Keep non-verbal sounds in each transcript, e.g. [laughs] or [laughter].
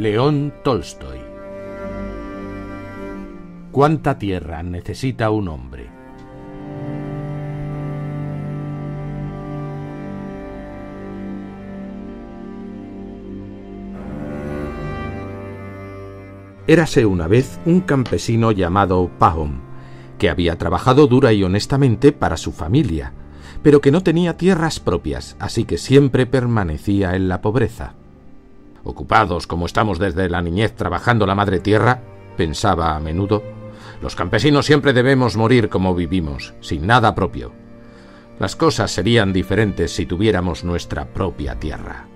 León Tolstoy. ¿Cuánta tierra necesita un hombre? Érase una vez un campesino llamado Pahom, que había trabajado dura y honestamente para su familia, pero que no tenía tierras propias, así que siempre permanecía en la pobreza. Ocupados como estamos desde la niñez trabajando la madre tierra, pensaba a menudo, los campesinos siempre debemos morir como vivimos, sin nada propio. Las cosas serían diferentes si tuviéramos nuestra propia tierra.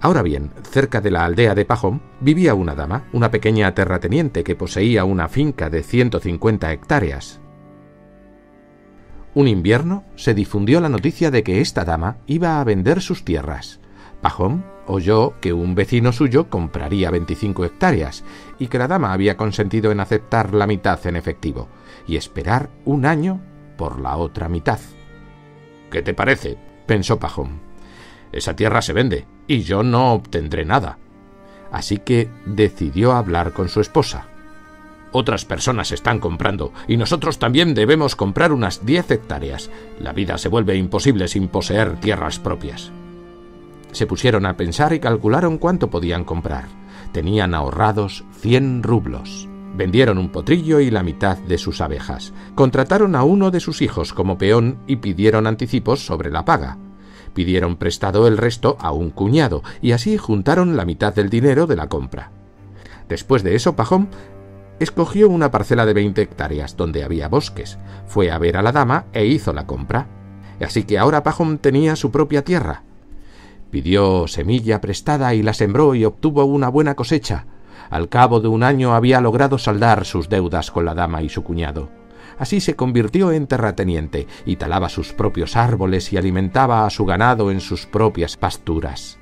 Ahora bien, cerca de la aldea de Pajón vivía una dama, una pequeña terrateniente que poseía una finca de 150 hectáreas. Un invierno se difundió la noticia de que esta dama iba a vender sus tierras. Pajón oyó que un vecino suyo compraría 25 hectáreas y que la dama había consentido en aceptar la mitad en efectivo y esperar un año por la otra mitad. ¿Qué te parece? pensó Pajón. Esa tierra se vende y yo no obtendré nada. Así que decidió hablar con su esposa. Otras personas están comprando y nosotros también debemos comprar unas 10 hectáreas. La vida se vuelve imposible sin poseer tierras propias. Se pusieron a pensar y calcularon cuánto podían comprar. Tenían ahorrados 100 rublos. Vendieron un potrillo y la mitad de sus abejas. Contrataron a uno de sus hijos como peón y pidieron anticipos sobre la paga pidieron prestado el resto a un cuñado y así juntaron la mitad del dinero de la compra. Después de eso, Pajón escogió una parcela de 20 hectáreas donde había bosques, fue a ver a la dama e hizo la compra. Así que ahora Pajón tenía su propia tierra. Pidió semilla prestada y la sembró y obtuvo una buena cosecha. Al cabo de un año había logrado saldar sus deudas con la dama y su cuñado. Así se convirtió en terrateniente y talaba sus propios árboles y alimentaba a su ganado en sus propias pasturas.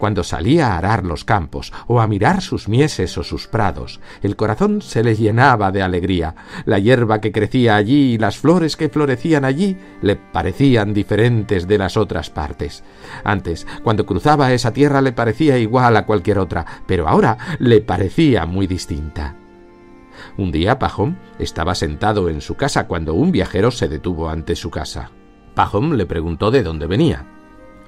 Cuando salía a arar los campos o a mirar sus mieses o sus prados, el corazón se le llenaba de alegría. La hierba que crecía allí y las flores que florecían allí le parecían diferentes de las otras partes. Antes, cuando cruzaba esa tierra le parecía igual a cualquier otra, pero ahora le parecía muy distinta. Un día Pajón estaba sentado en su casa cuando un viajero se detuvo ante su casa. Pajón le preguntó de dónde venía.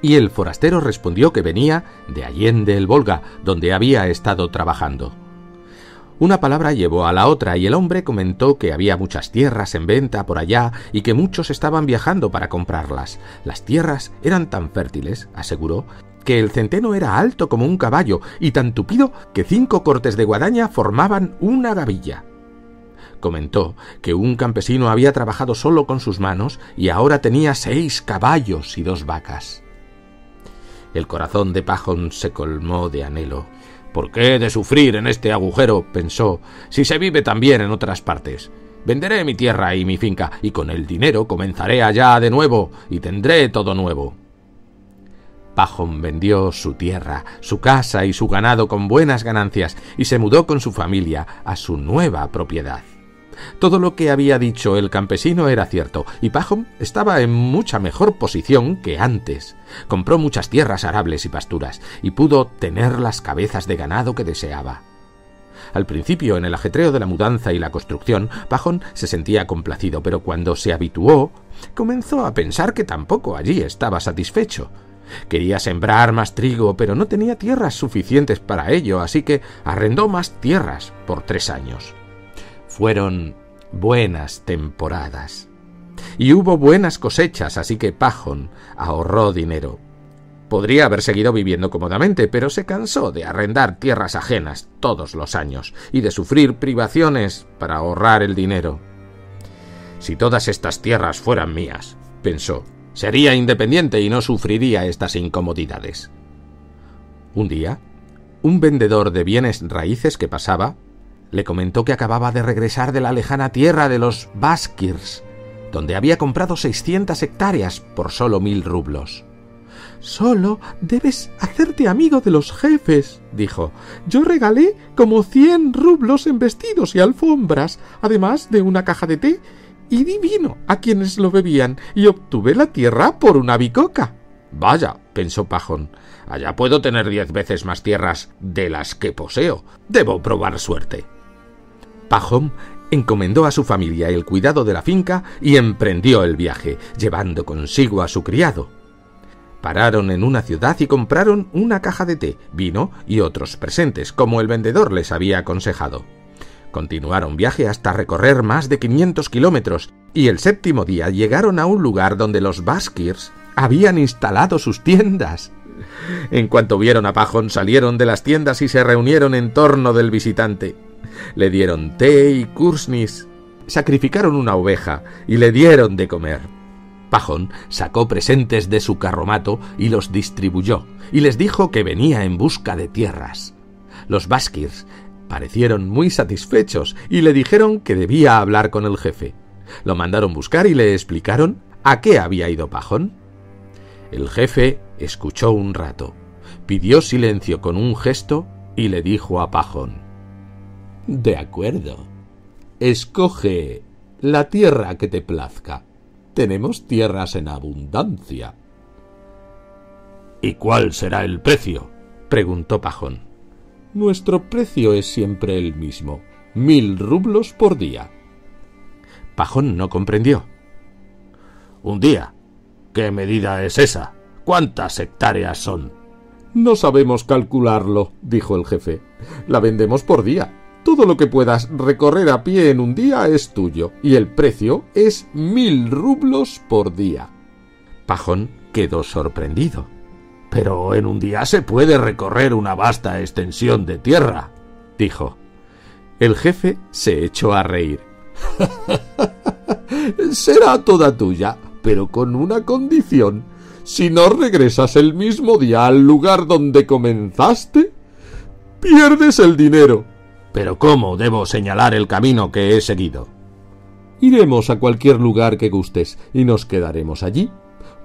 Y el forastero respondió que venía de Allende el Volga, donde había estado trabajando. Una palabra llevó a la otra y el hombre comentó que había muchas tierras en venta por allá y que muchos estaban viajando para comprarlas. Las tierras eran tan fértiles, aseguró, que el centeno era alto como un caballo y tan tupido que cinco cortes de guadaña formaban una gavilla. Comentó que un campesino había trabajado solo con sus manos y ahora tenía seis caballos y dos vacas. El corazón de Pajón se colmó de anhelo. ¿Por qué he de sufrir en este agujero? pensó, si se vive también en otras partes. Venderé mi tierra y mi finca, y con el dinero comenzaré allá de nuevo, y tendré todo nuevo. Pajón vendió su tierra, su casa y su ganado con buenas ganancias y se mudó con su familia a su nueva propiedad. Todo lo que había dicho el campesino era cierto, y Pajón estaba en mucha mejor posición que antes. Compró muchas tierras arables y pasturas, y pudo tener las cabezas de ganado que deseaba. Al principio, en el ajetreo de la mudanza y la construcción, Pajón se sentía complacido, pero cuando se habituó, comenzó a pensar que tampoco allí estaba satisfecho. Quería sembrar más trigo, pero no tenía tierras suficientes para ello, así que arrendó más tierras por tres años. Fueron buenas temporadas. Y hubo buenas cosechas, así que Pajón ahorró dinero. Podría haber seguido viviendo cómodamente, pero se cansó de arrendar tierras ajenas todos los años y de sufrir privaciones para ahorrar el dinero. Si todas estas tierras fueran mías, pensó, Sería independiente y no sufriría estas incomodidades. Un día, un vendedor de bienes raíces que pasaba le comentó que acababa de regresar de la lejana tierra de los Baskirs, donde había comprado 600 hectáreas por solo mil rublos. Solo debes hacerte amigo de los jefes, dijo. Yo regalé como cien rublos en vestidos y alfombras, además de una caja de té y divino a quienes lo bebían, y obtuve la tierra por una bicoca. Vaya, pensó Pajón, allá puedo tener diez veces más tierras de las que poseo. Debo probar suerte. Pajón encomendó a su familia el cuidado de la finca y emprendió el viaje, llevando consigo a su criado. Pararon en una ciudad y compraron una caja de té, vino y otros presentes, como el vendedor les había aconsejado. Continuaron viaje hasta recorrer más de 500 kilómetros y el séptimo día llegaron a un lugar donde los Baskirs habían instalado sus tiendas. En cuanto vieron a Pajón salieron de las tiendas y se reunieron en torno del visitante. Le dieron té y kursnis, sacrificaron una oveja y le dieron de comer. Pajón sacó presentes de su carromato y los distribuyó, y les dijo que venía en busca de tierras. Los Baskirs parecieron muy satisfechos y le dijeron que debía hablar con el jefe. Lo mandaron buscar y le explicaron a qué había ido Pajón. El jefe escuchó un rato, pidió silencio con un gesto y le dijo a Pajón De acuerdo. Escoge la tierra que te plazca tenemos tierras en abundancia. ¿Y cuál será el precio? preguntó Pajón. Nuestro precio es siempre el mismo, mil rublos por día. Pajón no comprendió. Un día. ¿Qué medida es esa? ¿Cuántas hectáreas son? No sabemos calcularlo, dijo el jefe. La vendemos por día. Todo lo que puedas recorrer a pie en un día es tuyo, y el precio es mil rublos por día. Pajón quedó sorprendido. Pero en un día se puede recorrer una vasta extensión de tierra, dijo. El jefe se echó a reír. [laughs] Será toda tuya, pero con una condición. Si no regresas el mismo día al lugar donde comenzaste, pierdes el dinero. Pero ¿cómo debo señalar el camino que he seguido? Iremos a cualquier lugar que gustes y nos quedaremos allí.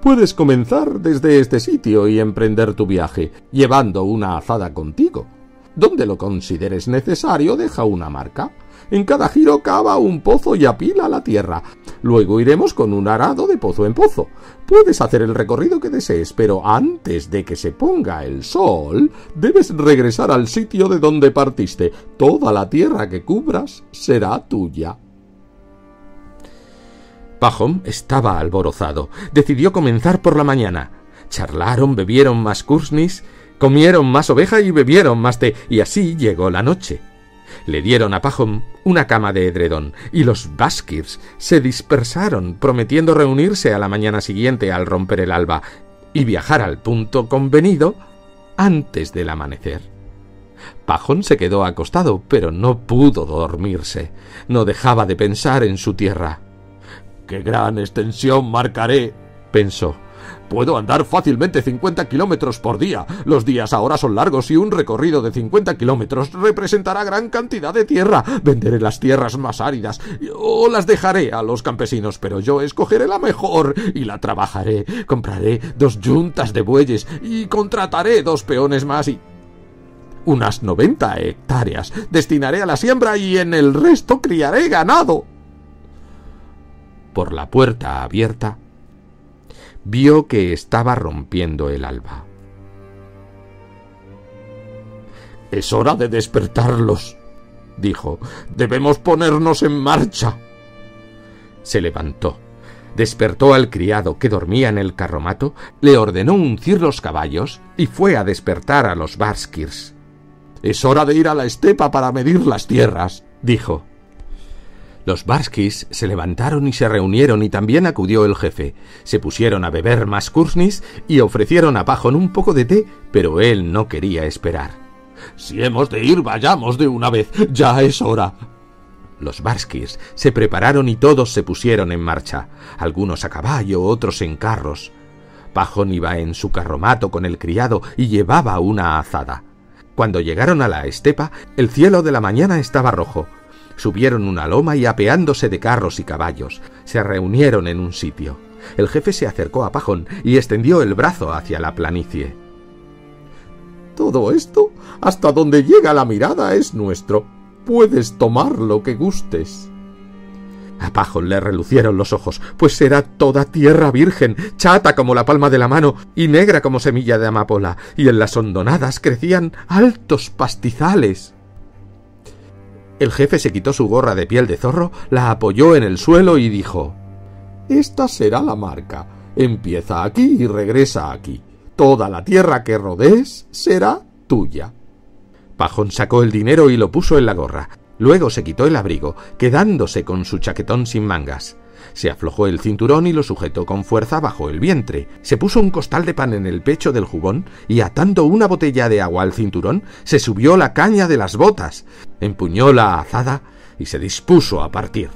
Puedes comenzar desde este sitio y emprender tu viaje, llevando una azada contigo. Donde lo consideres necesario, deja una marca. En cada giro cava un pozo y apila la tierra. Luego iremos con un arado de pozo en pozo. Puedes hacer el recorrido que desees, pero antes de que se ponga el sol, debes regresar al sitio de donde partiste. Toda la tierra que cubras será tuya. Pajón estaba alborozado. Decidió comenzar por la mañana. Charlaron, bebieron más kursnis, comieron más oveja y bebieron más té, y así llegó la noche. Le dieron a Pajón una cama de edredón, y los Baskirs se dispersaron, prometiendo reunirse a la mañana siguiente al romper el alba y viajar al punto convenido antes del amanecer. Pajón se quedó acostado, pero no pudo dormirse. No dejaba de pensar en su tierra. ¡Qué gran extensión marcaré! pensó. Puedo andar fácilmente 50 kilómetros por día. Los días ahora son largos y un recorrido de 50 kilómetros representará gran cantidad de tierra. Venderé las tierras más áridas o las dejaré a los campesinos, pero yo escogeré la mejor y la trabajaré. Compraré dos yuntas de bueyes y contrataré dos peones más y unas 90 hectáreas destinaré a la siembra y en el resto criaré ganado. Por la puerta abierta vio que estaba rompiendo el alba. Es hora de despertarlos, dijo. Debemos ponernos en marcha. Se levantó, despertó al criado que dormía en el carromato, le ordenó uncir los caballos y fue a despertar a los Barskirs. Es hora de ir a la estepa para medir las tierras, dijo. Los Barskis se levantaron y se reunieron y también acudió el jefe. Se pusieron a beber más kursnis y ofrecieron a Pajón un poco de té, pero él no quería esperar. Si hemos de ir, vayamos de una vez. Ya es hora. Los Barskis se prepararon y todos se pusieron en marcha, algunos a caballo, otros en carros. Pajón iba en su carromato con el criado y llevaba una azada. Cuando llegaron a la estepa, el cielo de la mañana estaba rojo, Subieron una loma y apeándose de carros y caballos, se reunieron en un sitio. El jefe se acercó a Pajón y extendió el brazo hacia la planicie. Todo esto, hasta donde llega la mirada, es nuestro. Puedes tomar lo que gustes. A Pajón le relucieron los ojos, pues era toda tierra virgen, chata como la palma de la mano y negra como semilla de amapola, y en las hondonadas crecían altos pastizales. El jefe se quitó su gorra de piel de zorro, la apoyó en el suelo y dijo Esta será la marca. Empieza aquí y regresa aquí. Toda la tierra que rodees será tuya. Pajón sacó el dinero y lo puso en la gorra. Luego se quitó el abrigo, quedándose con su chaquetón sin mangas. Se aflojó el cinturón y lo sujetó con fuerza bajo el vientre. Se puso un costal de pan en el pecho del jubón y atando una botella de agua al cinturón, se subió la caña de las botas, empuñó la azada y se dispuso a partir.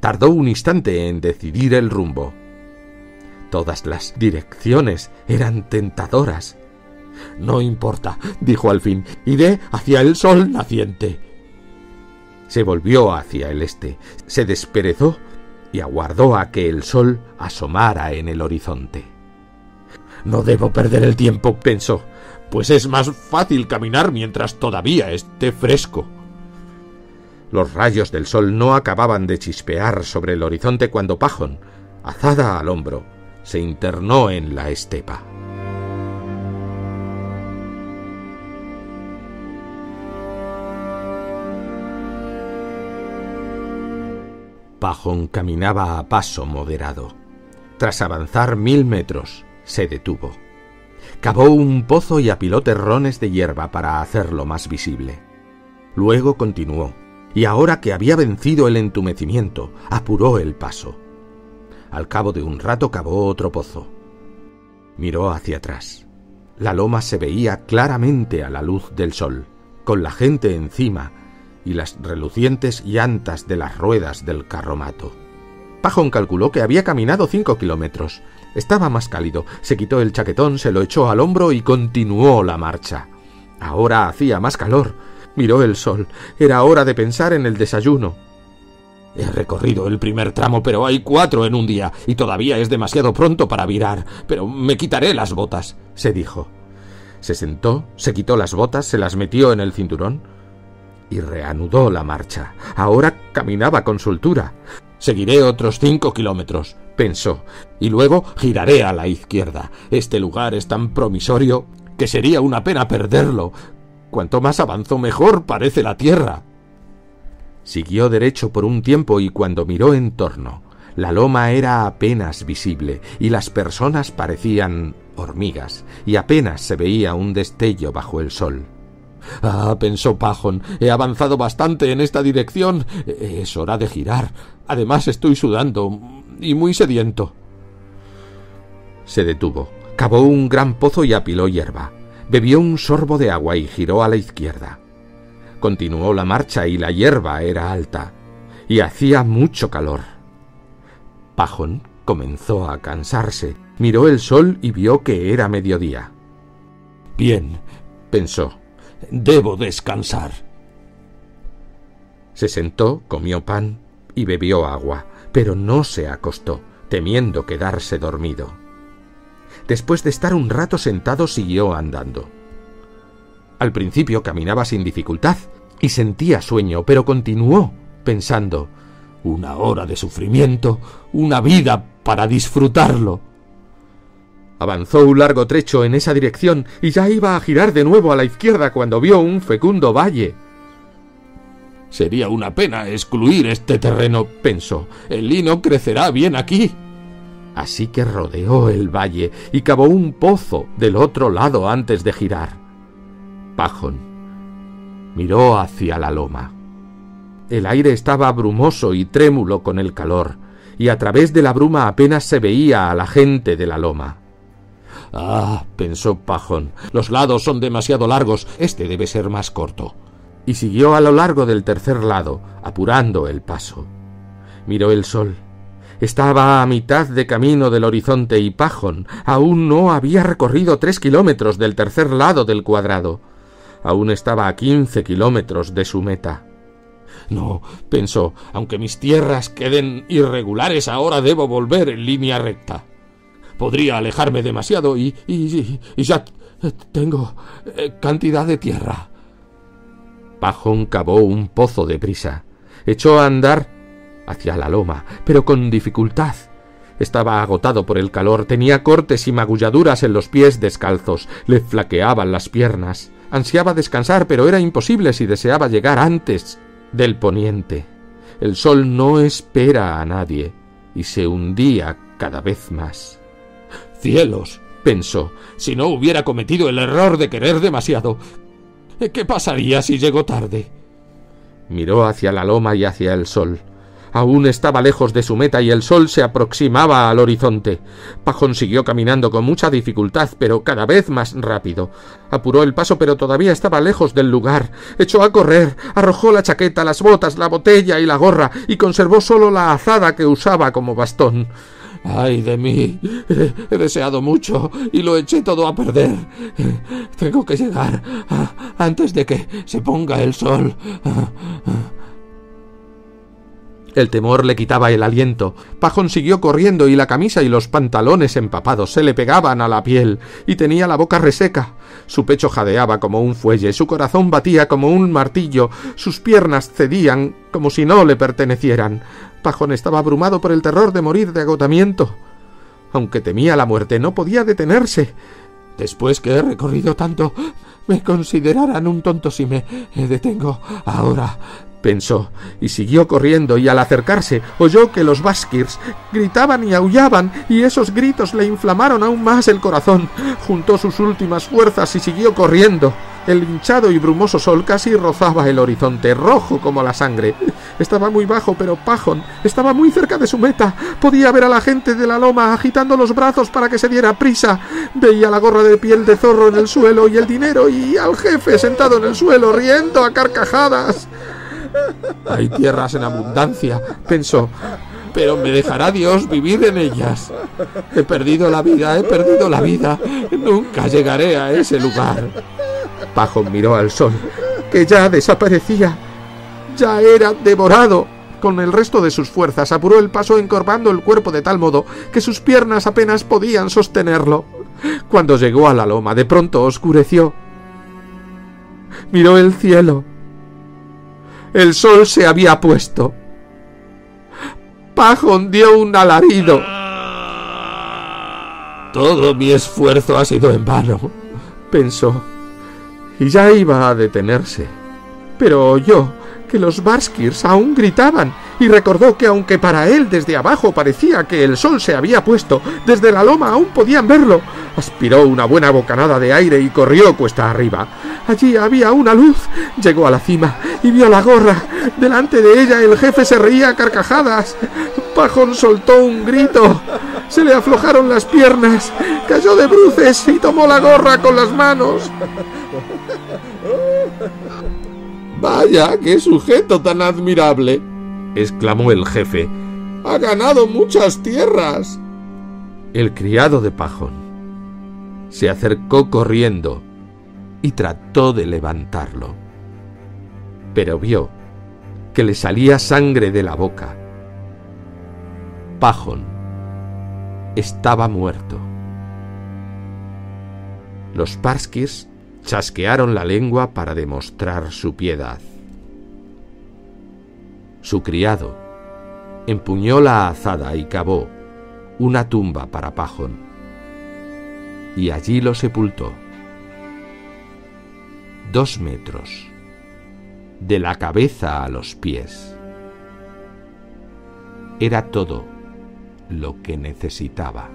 Tardó un instante en decidir el rumbo. Todas las direcciones eran tentadoras. No importa, dijo al fin, iré hacia el sol naciente se volvió hacia el este, se desperezó y aguardó a que el sol asomara en el horizonte. No debo perder el tiempo, pensó, pues es más fácil caminar mientras todavía esté fresco. Los rayos del sol no acababan de chispear sobre el horizonte cuando Pajón, azada al hombro, se internó en la estepa. Pajón caminaba a paso moderado. Tras avanzar mil metros, se detuvo. Cavó un pozo y apiló terrones de hierba para hacerlo más visible. Luego continuó, y ahora que había vencido el entumecimiento, apuró el paso. Al cabo de un rato cavó otro pozo. Miró hacia atrás. La loma se veía claramente a la luz del sol, con la gente encima y las relucientes llantas de las ruedas del carromato. Pajón calculó que había caminado cinco kilómetros. Estaba más cálido, se quitó el chaquetón, se lo echó al hombro y continuó la marcha. Ahora hacía más calor. Miró el sol. Era hora de pensar en el desayuno. He recorrido el primer tramo, pero hay cuatro en un día, y todavía es demasiado pronto para virar. Pero me quitaré las botas, se dijo. Se sentó, se quitó las botas, se las metió en el cinturón y reanudó la marcha. Ahora caminaba con soltura. Seguiré otros cinco kilómetros, pensó, y luego giraré a la izquierda. Este lugar es tan promisorio que sería una pena perderlo. Cuanto más avanzo mejor parece la tierra. Siguió derecho por un tiempo y cuando miró en torno, la loma era apenas visible y las personas parecían hormigas y apenas se veía un destello bajo el sol. Ah, pensó Pajón, he avanzado bastante en esta dirección. Es hora de girar. Además estoy sudando y muy sediento. Se detuvo, cavó un gran pozo y apiló hierba. Bebió un sorbo de agua y giró a la izquierda. Continuó la marcha y la hierba era alta, y hacía mucho calor. Pajón comenzó a cansarse, miró el sol y vio que era mediodía. Bien, pensó, Debo descansar. Se sentó, comió pan y bebió agua, pero no se acostó, temiendo quedarse dormido. Después de estar un rato sentado siguió andando. Al principio caminaba sin dificultad y sentía sueño, pero continuó pensando una hora de sufrimiento, una vida para disfrutarlo. Avanzó un largo trecho en esa dirección y ya iba a girar de nuevo a la izquierda cuando vio un fecundo valle. Sería una pena excluir este terreno, pensó. El lino crecerá bien aquí. Así que rodeó el valle y cavó un pozo del otro lado antes de girar. Pajón miró hacia la loma. El aire estaba brumoso y trémulo con el calor, y a través de la bruma apenas se veía a la gente de la loma. Ah, pensó Pajón, los lados son demasiado largos, este debe ser más corto. Y siguió a lo largo del tercer lado, apurando el paso. Miró el sol. Estaba a mitad de camino del horizonte y Pajón aún no había recorrido tres kilómetros del tercer lado del cuadrado. Aún estaba a quince kilómetros de su meta. No, pensó, aunque mis tierras queden irregulares, ahora debo volver en línea recta podría alejarme demasiado y, y, ya tengo eh, cantidad de tierra. Pajón cavó un pozo de prisa, echó a andar hacia la loma, pero con dificultad. Estaba agotado por el calor, tenía cortes y magulladuras en los pies descalzos, le flaqueaban las piernas. Ansiaba descansar, pero era imposible si deseaba llegar antes del poniente. El sol no espera a nadie, y se hundía cada vez más. Cielos, pensó, si no hubiera cometido el error de querer demasiado. ¿Qué pasaría si llego tarde? Miró hacia la loma y hacia el sol. Aún estaba lejos de su meta y el sol se aproximaba al horizonte. Pajón siguió caminando con mucha dificultad, pero cada vez más rápido. Apuró el paso, pero todavía estaba lejos del lugar. Echó a correr, arrojó la chaqueta, las botas, la botella y la gorra, y conservó solo la azada que usaba como bastón. ¡Ay de mí! He deseado mucho y lo eché todo a perder. Tengo que llegar antes de que se ponga el sol. El temor le quitaba el aliento. Pajón siguió corriendo y la camisa y los pantalones empapados se le pegaban a la piel y tenía la boca reseca. Su pecho jadeaba como un fuelle, su corazón batía como un martillo, sus piernas cedían como si no le pertenecieran. Pajón estaba abrumado por el terror de morir de agotamiento. Aunque temía la muerte, no podía detenerse. Después que he recorrido tanto, me considerarán un tonto si me detengo ahora pensó, y siguió corriendo, y al acercarse oyó que los Baskirs gritaban y aullaban, y esos gritos le inflamaron aún más el corazón. Juntó sus últimas fuerzas y siguió corriendo. El hinchado y brumoso sol casi rozaba el horizonte, rojo como la sangre. Estaba muy bajo, pero Pajón estaba muy cerca de su meta. Podía ver a la gente de la loma agitando los brazos para que se diera prisa. Veía la gorra de piel de zorro en el suelo y el dinero y al jefe sentado en el suelo riendo a carcajadas. Hay tierras en abundancia, pensó, pero me dejará Dios vivir en ellas. He perdido la vida, he perdido la vida. Nunca llegaré a ese lugar. Pajón miró al sol, que ya desaparecía. Ya era devorado. Con el resto de sus fuerzas apuró el paso encorvando el cuerpo de tal modo que sus piernas apenas podían sostenerlo. Cuando llegó a la loma, de pronto oscureció. Miró el cielo el sol se había puesto. Pajón dio un alarido. Todo mi esfuerzo ha sido en vano, pensó, y ya iba a detenerse. Pero oyó que los Barskirs aún gritaban y recordó que aunque para él desde abajo parecía que el sol se había puesto, desde la loma aún podían verlo. Aspiró una buena bocanada de aire y corrió cuesta arriba. Allí había una luz. Llegó a la cima y vio la gorra. Delante de ella el jefe se reía a carcajadas. Pajón soltó un grito. Se le aflojaron las piernas. Cayó de bruces y tomó la gorra con las manos. Vaya, qué sujeto tan admirable exclamó el jefe. Ha ganado muchas tierras. El criado de Pajón se acercó corriendo y trató de levantarlo, pero vio que le salía sangre de la boca. Pajón estaba muerto. Los Parskis chasquearon la lengua para demostrar su piedad. Su criado empuñó la azada y cavó una tumba para Pajón, y allí lo sepultó. Dos metros, de la cabeza a los pies. Era todo lo que necesitaba.